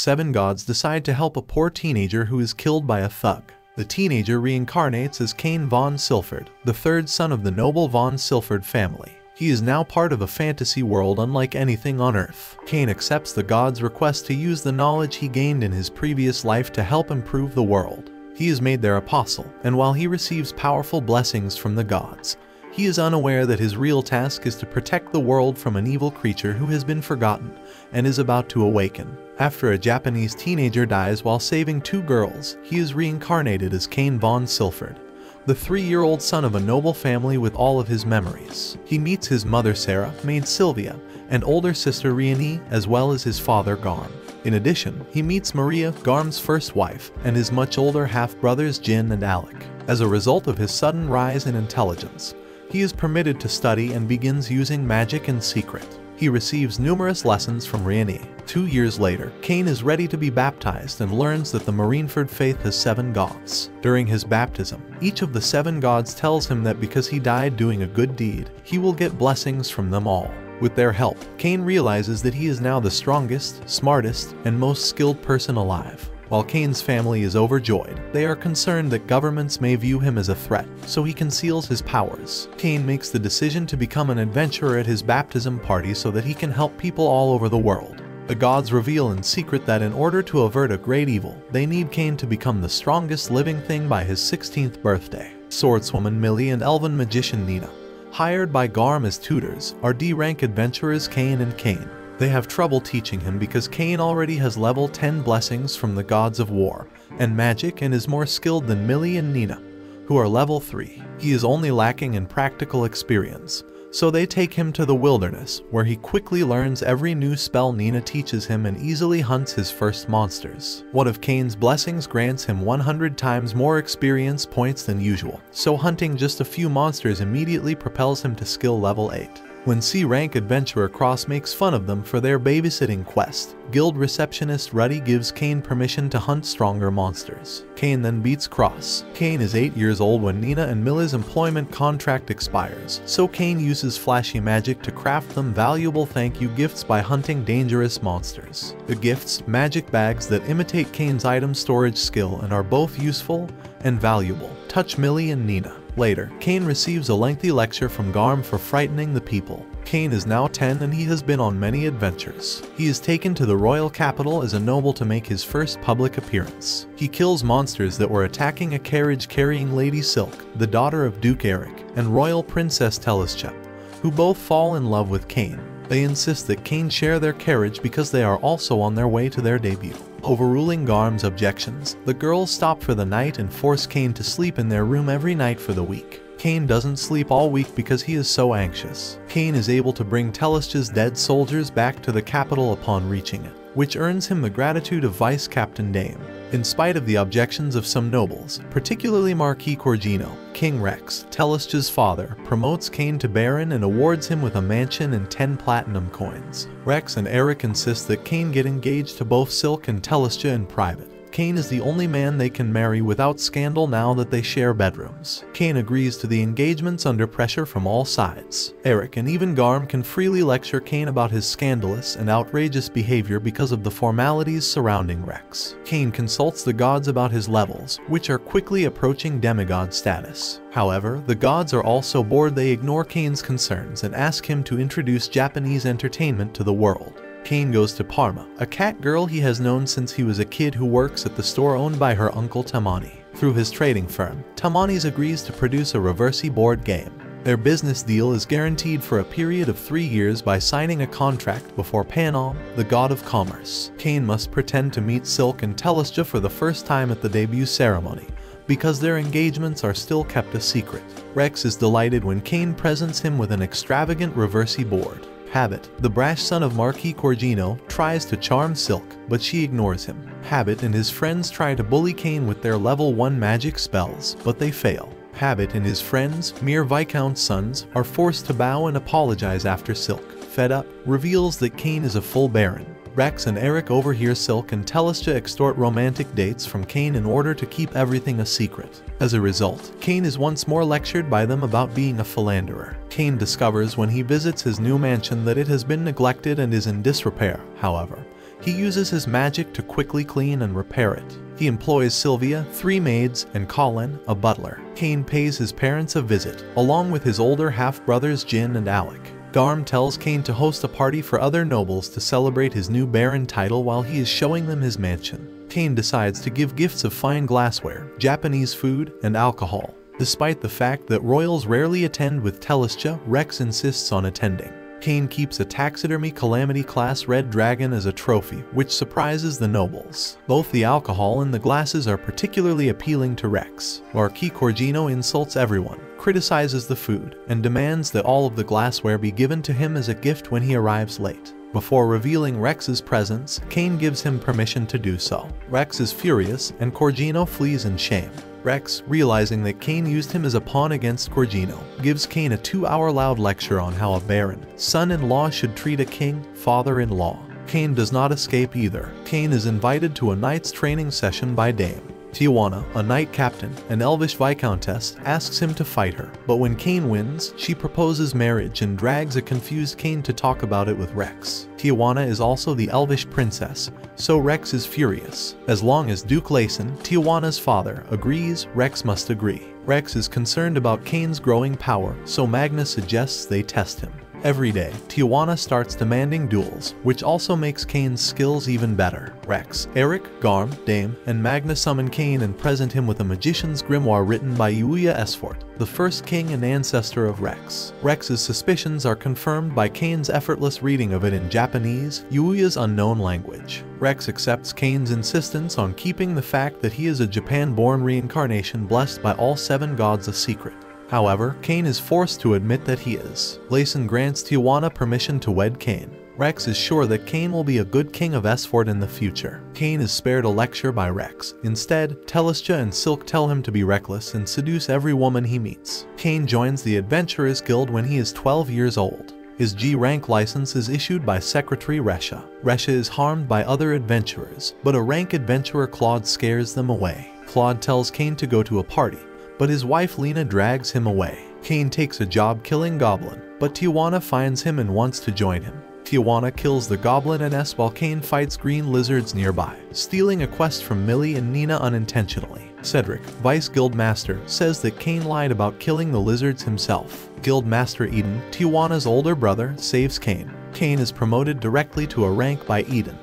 seven gods decide to help a poor teenager who is killed by a thug. The teenager reincarnates as Cain von Silford, the third son of the noble von Silford family. He is now part of a fantasy world unlike anything on Earth. Cain accepts the gods' request to use the knowledge he gained in his previous life to help improve the world. He is made their apostle, and while he receives powerful blessings from the gods, he is unaware that his real task is to protect the world from an evil creature who has been forgotten and is about to awaken. After a Japanese teenager dies while saving two girls, he is reincarnated as Cain von Silford, the three-year-old son of a noble family with all of his memories. He meets his mother Sarah, maid Sylvia, and older sister Riani, as well as his father Garm. In addition, he meets Maria, Garm's first wife, and his much older half-brothers Jin and Alec. As a result of his sudden rise in intelligence, he is permitted to study and begins using magic in secret. He receives numerous lessons from Riani. Two years later, Cain is ready to be baptized and learns that the Marineford faith has seven gods. During his baptism, each of the seven gods tells him that because he died doing a good deed, he will get blessings from them all. With their help, Cain realizes that he is now the strongest, smartest, and most skilled person alive. While Cain's family is overjoyed, they are concerned that governments may view him as a threat, so he conceals his powers. Cain makes the decision to become an adventurer at his baptism party so that he can help people all over the world. The gods reveal in secret that in order to avert a great evil, they need Cain to become the strongest living thing by his 16th birthday. Swordswoman Millie and elven magician Nina, hired by Garm as tutors, are D-rank adventurers Cain and Cain. They have trouble teaching him because Cain already has level 10 blessings from the gods of war and magic and is more skilled than Millie and Nina, who are level 3. He is only lacking in practical experience, so they take him to the wilderness, where he quickly learns every new spell Nina teaches him and easily hunts his first monsters. One of Cain's blessings grants him 100 times more experience points than usual, so hunting just a few monsters immediately propels him to skill level 8. When C-Rank Adventurer Cross makes fun of them for their babysitting quest, Guild receptionist Ruddy gives Cain permission to hunt stronger monsters. Cain then beats Cross. Cain is 8 years old when Nina and Millie's employment contract expires, so Cain uses flashy magic to craft them valuable thank you gifts by hunting dangerous monsters. The gifts, magic bags that imitate Cain's item storage skill and are both useful and valuable, touch Millie and Nina. Later, Cain receives a lengthy lecture from Garm for frightening the people. Cain is now 10 and he has been on many adventures. He is taken to the royal capital as a noble to make his first public appearance. He kills monsters that were attacking a carriage carrying Lady Silk, the daughter of Duke Eric, and royal princess Telestia, who both fall in love with Cain. They insist that Cain share their carriage because they are also on their way to their debut. Overruling Garm's objections, the girls stop for the night and force Cain to sleep in their room every night for the week. Cain doesn't sleep all week because he is so anxious. Cain is able to bring Telestia's dead soldiers back to the capital upon reaching it, which earns him the gratitude of Vice Captain Dame. In spite of the objections of some nobles, particularly Marquis Corgino, King Rex, Telestia's father, promotes Cain to Baron and awards him with a mansion and 10 platinum coins. Rex and Eric insist that Cain get engaged to both Silk and Telestia in private. Cain is the only man they can marry without scandal now that they share bedrooms. Cain agrees to the engagements under pressure from all sides. Eric and even Garm can freely lecture Cain about his scandalous and outrageous behavior because of the formalities surrounding Rex. Cain consults the gods about his levels, which are quickly approaching demigod status. However, the gods are also bored they ignore Cain's concerns and ask him to introduce Japanese entertainment to the world. Cain goes to Parma, a cat girl he has known since he was a kid who works at the store owned by her uncle Tamani. Through his trading firm, Tamani's agrees to produce a reversi board game. Their business deal is guaranteed for a period of three years by signing a contract before Panom, the god of commerce. Cain must pretend to meet Silk and Telestia for the first time at the debut ceremony, because their engagements are still kept a secret. Rex is delighted when Cain presents him with an extravagant reversi board. Habit, the brash son of Marquis Corgino, tries to charm Silk, but she ignores him. Habit and his friends try to bully Cain with their level 1 magic spells, but they fail. Habit and his friends, mere Viscount's sons, are forced to bow and apologize after Silk, fed up, reveals that Cain is a full baron. Rex and Eric overhear Silk and Telescha extort romantic dates from Cain in order to keep everything a secret. As a result, Cain is once more lectured by them about being a philanderer. Cain discovers when he visits his new mansion that it has been neglected and is in disrepair, however. He uses his magic to quickly clean and repair it. He employs Sylvia, three maids, and Colin, a butler. Cain pays his parents a visit, along with his older half-brothers Jin and Alec. Garm tells Cain to host a party for other nobles to celebrate his new baron title while he is showing them his mansion. Cain decides to give gifts of fine glassware, Japanese food, and alcohol. Despite the fact that royals rarely attend with Telestia, Rex insists on attending. Cain keeps a taxidermy Calamity class red dragon as a trophy, which surprises the nobles. Both the alcohol and the glasses are particularly appealing to Rex. Marquis Corgino insults everyone, criticizes the food, and demands that all of the glassware be given to him as a gift when he arrives late. Before revealing Rex's presence, Cain gives him permission to do so. Rex is furious, and Corgino flees in shame. Rex, realizing that Cain used him as a pawn against Corgino, gives Cain a two-hour loud lecture on how a baron, son-in-law should treat a king, father-in-law. Cain does not escape either. Cain is invited to a knight's training session by Dame. Tiana, a knight captain, an elvish viscountess, asks him to fight her, but when Cain wins, she proposes marriage and drags a confused Cain to talk about it with Rex. Tiana is also the elvish princess, so Rex is furious. As long as Duke Layson, Tiana's father, agrees, Rex must agree. Rex is concerned about Cain's growing power, so Magnus suggests they test him. Every day, Tiana starts demanding duels, which also makes Cain's skills even better. Rex, Eric, Garm, Dame, and Magna summon Cain and present him with a magician's grimoire written by Yuya Esfort, the first king and ancestor of Rex. Rex's suspicions are confirmed by Cain's effortless reading of it in Japanese, Yuya's unknown language. Rex accepts Cain's insistence on keeping the fact that he is a Japan-born reincarnation blessed by all seven gods a secret. However, Cain is forced to admit that he is. Layson grants Tiana permission to wed Cain. Rex is sure that Cain will be a good king of Esfort in the future. Cain is spared a lecture by Rex. Instead, Telestia and Silk tell him to be reckless and seduce every woman he meets. Cain joins the Adventurers Guild when he is 12 years old. His G-rank license is issued by Secretary Resha. Resha is harmed by other adventurers, but a rank adventurer Claude scares them away. Claude tells Cain to go to a party, but his wife Lena drags him away. Cain takes a job killing Goblin, but Tiana finds him and wants to join him. Tiana kills the goblin and S while Cain fights green lizards nearby, stealing a quest from Millie and Nina unintentionally. Cedric, Vice Guild Master, says that Cain lied about killing the lizards himself. Guild Master Eden, Tiana's older brother, saves Cain. Cain is promoted directly to a rank by Eden,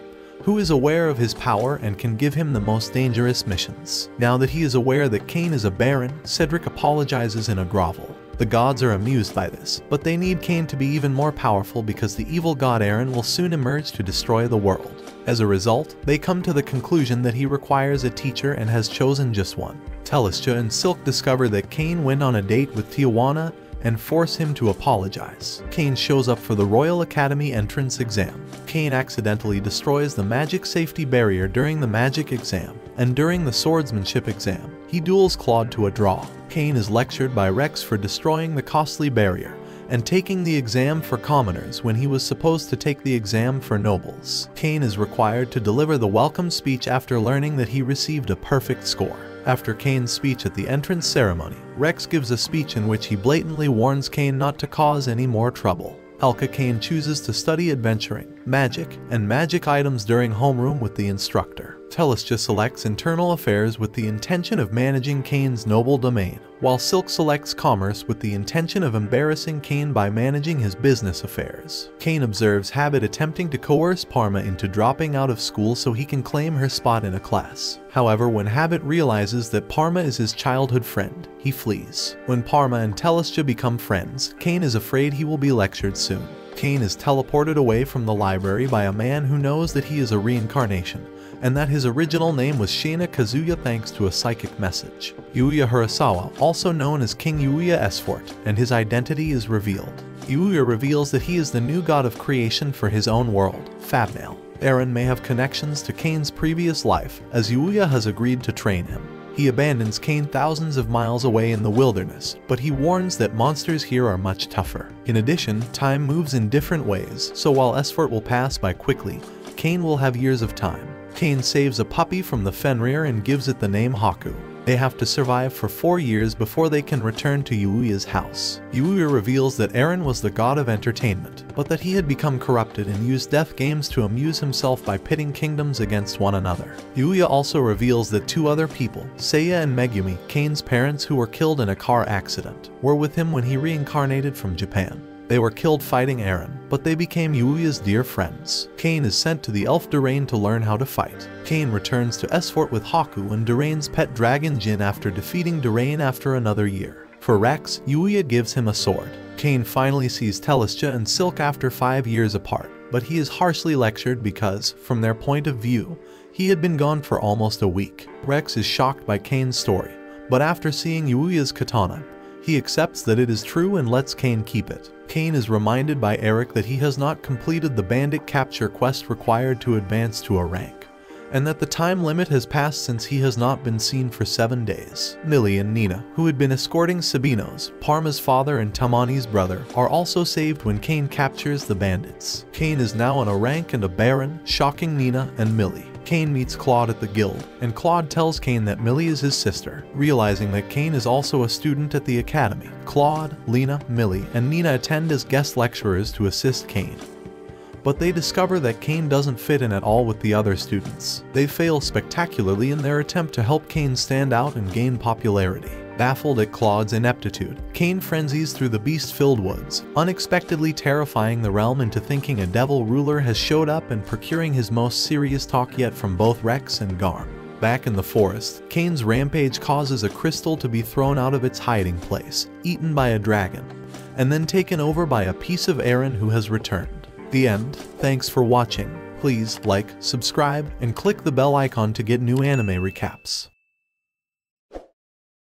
who is aware of his power and can give him the most dangerous missions. Now that he is aware that Cain is a baron, Cedric apologizes in a grovel. The gods are amused by this, but they need Cain to be even more powerful because the evil god Aaron will soon emerge to destroy the world. As a result, they come to the conclusion that he requires a teacher and has chosen just one. Telestia and Silk discover that Cain went on a date with Tiana and force him to apologize. Cain shows up for the Royal Academy entrance exam. Cain accidentally destroys the magic safety barrier during the magic exam, and during the swordsmanship exam, he duels Claude to a draw. Cain is lectured by Rex for destroying the costly barrier, and taking the exam for commoners when he was supposed to take the exam for nobles. Cain is required to deliver the welcome speech after learning that he received a perfect score. After Cain's speech at the entrance ceremony, Rex gives a speech in which he blatantly warns Cain not to cause any more trouble. Elka Cain chooses to study adventuring, magic, and magic items during homeroom with the instructor. Telestia selects internal affairs with the intention of managing Cain's noble domain, while Silk selects commerce with the intention of embarrassing Cain by managing his business affairs. Cain observes Habit attempting to coerce Parma into dropping out of school so he can claim her spot in a class. However, when Habit realizes that Parma is his childhood friend, he flees. When Parma and Telestia become friends, Cain is afraid he will be lectured soon. Cain is teleported away from the library by a man who knows that he is a reincarnation, and that his original name was Shina Kazuya thanks to a psychic message. Yuya Hirasawa, also known as King Yuya Esfort, and his identity is revealed. Yuya reveals that he is the new god of creation for his own world, Fabnail. Aaron may have connections to Cain's previous life, as Yuya has agreed to train him. He abandons Cain thousands of miles away in the wilderness, but he warns that monsters here are much tougher. In addition, time moves in different ways, so while Esfort will pass by quickly, Cain will have years of time. Cain saves a puppy from the Fenrir and gives it the name Haku. They have to survive for four years before they can return to Yuuya's house. Yuuya reveals that Eren was the god of entertainment, but that he had become corrupted and used death games to amuse himself by pitting kingdoms against one another. Yuuya also reveals that two other people, Seiya and Megumi, Cain's parents who were killed in a car accident, were with him when he reincarnated from Japan. They were killed fighting Aaron, but they became Yuuya's dear friends. Cain is sent to the elf Durain to learn how to fight. Cain returns to Esfort with Haku and Durain's pet dragon Jin after defeating Durain after another year. For Rex, Yuuya gives him a sword. Cain finally sees Telestia and Silk after five years apart, but he is harshly lectured because, from their point of view, he had been gone for almost a week. Rex is shocked by Cain's story, but after seeing Yuuya's katana, he accepts that it is true and lets Cain keep it. Cain is reminded by Eric that he has not completed the bandit capture quest required to advance to a rank, and that the time limit has passed since he has not been seen for seven days. Millie and Nina, who had been escorting Sabinos, Parma's father and Tamani's brother, are also saved when Cain captures the bandits. Cain is now on a rank and a baron, shocking Nina and Millie. Cain meets Claude at the guild, and Claude tells Cain that Millie is his sister. Realizing that Cain is also a student at the academy, Claude, Lena, Millie, and Nina attend as guest lecturers to assist Cain. But they discover that Cain doesn't fit in at all with the other students. They fail spectacularly in their attempt to help Cain stand out and gain popularity. Baffled at Claude's ineptitude, Cain frenzies through the beast-filled woods, unexpectedly terrifying the realm into thinking a devil ruler has showed up and procuring his most serious talk yet from both Rex and Garm. Back in the forest, Cain's rampage causes a crystal to be thrown out of its hiding place, eaten by a dragon, and then taken over by a piece of Aaron who has returned. The end. Thanks for watching. Please like, subscribe, and click the bell icon to get new anime recaps.